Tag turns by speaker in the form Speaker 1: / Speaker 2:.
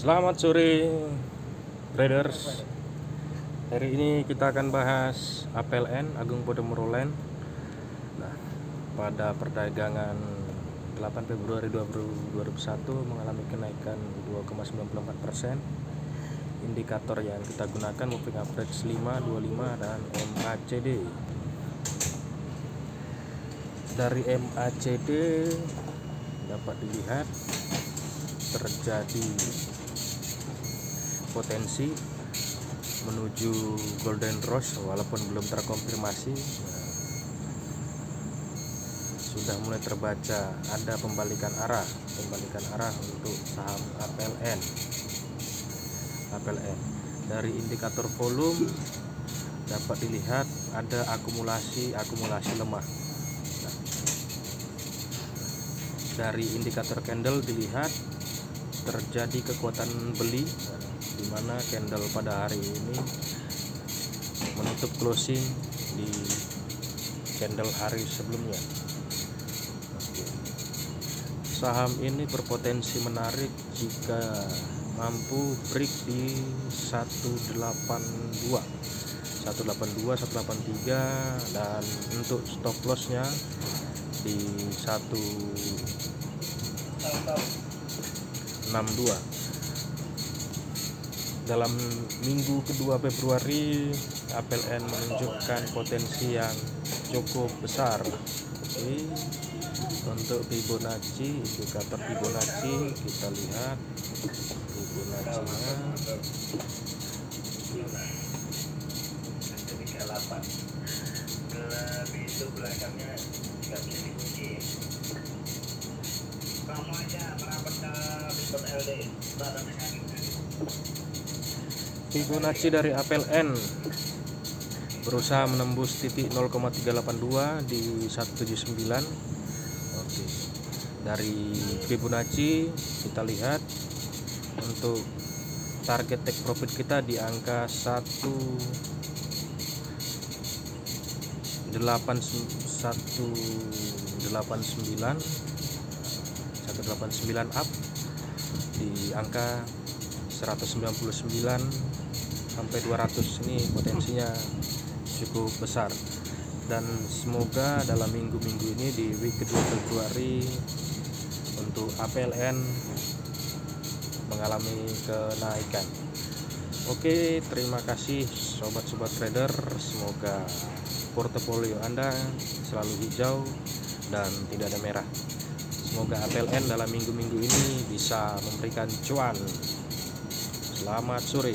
Speaker 1: Selamat sore traders Hari ini kita akan bahas APLN Agung Podomoro Land. Nah pada perdagangan 8 Februari 2021 mengalami kenaikan 2,94% Indikator yang kita gunakan moving average 5, 25 dan MACD Dari MACD dapat dilihat terjadi potensi menuju golden rush walaupun belum terkonfirmasi. Sudah mulai terbaca ada pembalikan arah pembalikan arah untuk saham APLN APLN dari indikator volume dapat dilihat ada akumulasi akumulasi lemah. Nah, dari indikator candle dilihat terjadi kekuatan beli di mana candle pada hari ini menutup closing di candle hari sebelumnya. Saham ini berpotensi menarik jika mampu break di 182 182 183 dan untuk stop lossnya di 162 dalam minggu kedua Februari APLN menunjukkan potensi yang cukup besar. Oke untuk Fibonacci indikator Fibonacci kita lihat Fibonacci Fibonacci dari APLN berusaha menembus titik 0,382 di 179 Oke. Dari Fibonacci kita lihat untuk target take profit kita di angka 189 189 up di angka 199 sampai 200 ini potensinya cukup besar. Dan semoga dalam minggu-minggu ini di week kedua Februari untuk APLN mengalami kenaikan. Oke terima kasih sobat-sobat trader. Semoga portofolio Anda selalu hijau dan tidak ada merah. Semoga APLN dalam minggu-minggu ini bisa memberikan cuan. Selamat sore